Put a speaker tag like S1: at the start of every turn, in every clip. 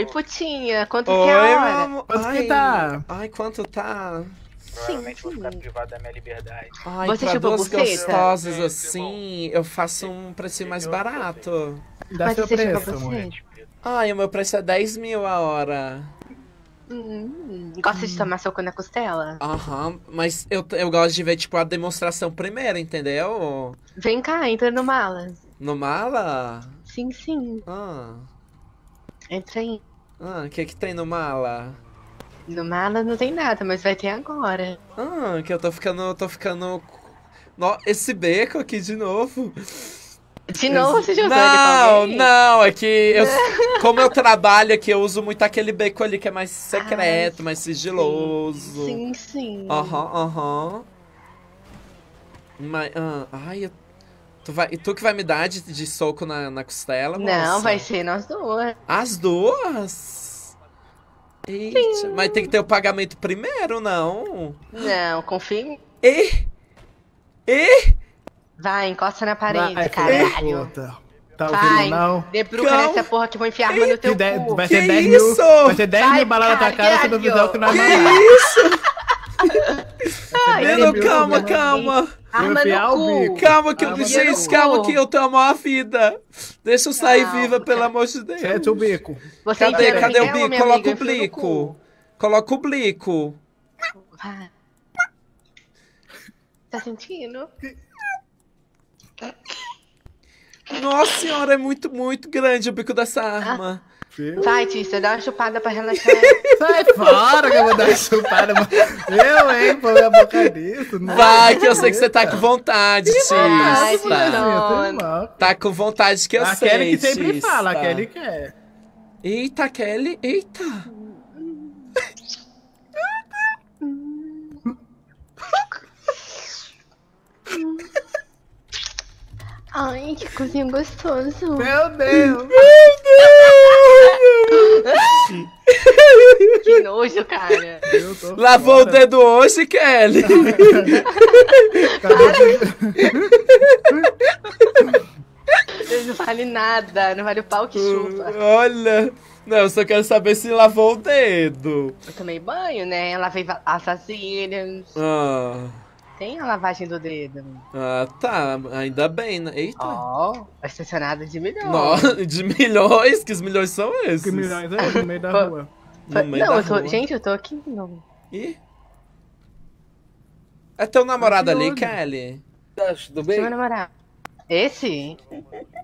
S1: Oi, putinha, quanto
S2: Oi,
S1: que é a
S2: meu
S1: hora?
S2: amor.
S3: Quanto
S2: Ai,
S3: que tá?
S2: Ai, quanto tá?
S4: Provavelmente vou ficar
S1: sim.
S4: privado da minha liberdade.
S2: Ai,
S1: Você
S2: pra
S1: chupa
S2: duas gostosas assim, eu faço um preço mais barato.
S3: Dá
S1: Mas
S3: seu preço, amor.
S2: Ai, o meu preço é 10 mil a hora.
S1: Hum, gosta de tomar soco na costela?
S2: Aham, mas eu, eu gosto de ver, tipo, a demonstração primeiro, entendeu?
S1: Vem cá, entra no malas.
S2: No mala?
S1: Sim, sim.
S2: Ah,
S1: Entra aí.
S2: ah, o que que tem no mala?
S1: No mala não tem nada, mas vai ter agora.
S2: Ah, que eu tô ficando, eu tô ficando... No, esse beco aqui de novo.
S1: De novo, você já
S2: Não,
S1: alguém?
S2: não, é que eu, como eu trabalho aqui, eu uso muito aquele beco ali que é mais secreto, mais sigiloso.
S1: Sim, sim.
S2: Aham, aham. Mas, ah, ai, eu, tu, vai, e tu que vai me dar de, de soco na, na costela, moça?
S1: Não, vai ser nós duas.
S2: As duas? Eita, mas tem que ter o pagamento primeiro, não?
S1: Não, confia.
S2: E? E?
S1: Vai, encosta na parede,
S3: Vai,
S1: caralho.
S3: puta. Tá
S1: Vai,
S3: ouvindo não?
S1: debruca nessa porra que eu vou enfiar arma no teu
S3: Que de-
S1: cu.
S3: vai
S2: Que
S3: ser 10 mil.
S2: isso?
S3: Vai ser 10
S1: Vai,
S3: mil balas na tua cara se tu
S1: caralho.
S3: fizer o que nós
S2: Que
S3: mandar.
S2: isso? Calma, calma.
S1: Arma no cu.
S3: bico.
S2: Calma, que,
S3: Ah,
S2: gente,
S1: não.
S2: calma que eu amo a vida. Deixa eu sair
S1: Calma,
S2: viva, pelo amor de Deus.
S3: Sete o bico.
S1: Você
S2: Cadê, cadê o
S1: Miguel,
S2: bico? Coloca o blico.
S1: cu.
S2: Coloca o blico.
S1: Vai. Tá sentindo?
S2: Nossa senhora, é muito, muito grande o bico dessa
S1: Ah.
S2: arma.
S1: Vai, Tícia, dá uma chupada pra relaxar.
S3: Sai fora que eu vou dar uma chupada. Eu, hein? Pô, minha boca disso. não.
S2: Vai, que eu sei que você tá com vontade, Tista.
S1: Tista.
S2: Tá com vontade que eu
S3: A
S2: sei,
S3: Kelly que sempre
S2: Tista.
S3: fala, a Kelly quer.
S2: Eita, Kelly, eita.
S1: Ai, que cozinho gostoso.
S3: Meu Deus.
S1: Que nojo, cara.
S3: Eu tô
S2: Lavou o
S3: fora.
S2: dedo hoje, Kelly?
S3: Cadê
S1: Não vale nada, não vale o pau que chupa.
S2: Olha. Não, eu só quero saber se lavou o dedo.
S1: Eu tomei banho, né? Lavei va- as vasilhas.
S2: Ah,
S1: Tem a lavagem do dedo.
S2: ah tá. Ainda bem, né? Eita.
S1: Ó, estacionada de milhões.
S2: Nossa, de milhões? Que os milhões são esses?
S3: Que milhões aí no meio da rua?
S2: No meio
S1: não,
S2: da
S1: eu tô,
S2: rua.
S1: gente, eu tô aqui. Não.
S2: Ih. É teu namorado ali? Kelly?
S5: Nossa, tudo
S1: Seu
S5: bem?
S1: namorado. Esse?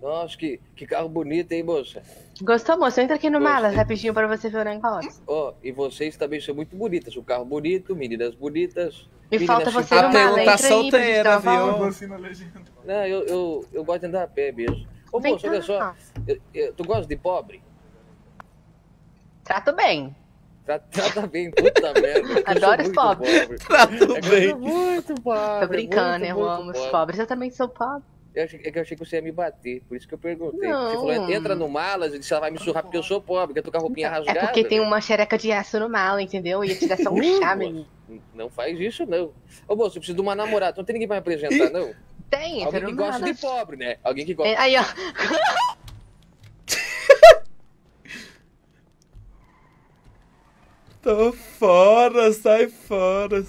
S5: Nossa, que, que carro bonito, hein, moça?
S1: Gostou, moço? Entra aqui no
S5: Gostei.
S1: malas rapidinho pra você ver o negócio.
S5: Ó, e vocês também são muito bonitas. Um carro bonito, meninas bonitas.
S1: Me
S5: meninas
S1: falta você
S2: A
S1: no
S5: simpáticas.
S1: mala,
S2: Perla tá
S1: entra aí
S2: solteira,
S1: volta.
S2: viu?
S5: Não, eu, eu, eu gosto de andar a pé mesmo. Ô,
S1: Vem
S5: moça, olha só. eu- eu- tu gosta de pobre?
S1: Trato bem.
S5: Trata, bem, puta merda. eu
S1: Adoro os pobres.
S5: pobre.
S2: Trato
S5: É que eu
S2: bem.
S5: sou muito pobre.
S1: Tô brincando,
S5: muito,
S1: eu
S5: muito
S1: amo os
S5: pobre.
S1: pobres. Eu também sou pobre.
S5: Eu achei, é que eu achei que você ia me bater, por isso que eu perguntei.
S1: Não.
S5: Você falou, entra no malas, eu disse, ela vai me surrar porque eu sou pobre, quer tocar roupinha
S1: É
S5: rasgada.
S1: porque tem
S5: né?
S1: uma xereca de aço no mala, entendeu? Ia te só um chá, menino.
S5: Não faz isso, não. Ô, moço, eu preciso de uma namorada. Não tem ninguém pra me apresentar, não?
S1: Tem,
S5: Alguém que gosta de pobre, né? Alguém que gosta.
S1: É, Aí, ó.
S2: Tô fora, sai fora.